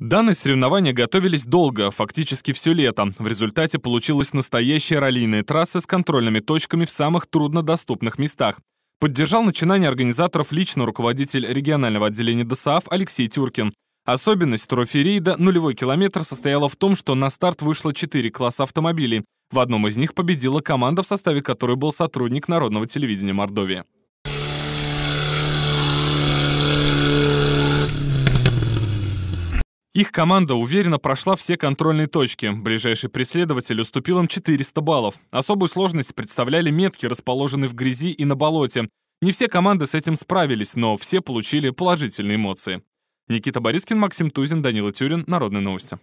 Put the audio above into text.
Данные соревнования готовились долго, фактически все лето. В результате получилась настоящая раллийная трасса с контрольными точками в самых труднодоступных местах. Поддержал начинание организаторов лично руководитель регионального отделения ДСАФ Алексей Тюркин. Особенность трофи-рейда «Нулевой километр» состояла в том, что на старт вышло четыре класса автомобилей. В одном из них победила команда, в составе которой был сотрудник Народного телевидения Мордовии. Их команда уверенно прошла все контрольные точки. Ближайший преследователь уступил им 400 баллов. Особую сложность представляли метки, расположенные в грязи и на болоте. Не все команды с этим справились, но все получили положительные эмоции. Никита Борискин, Максим Тузин, Данила Тюрин. Народные новости.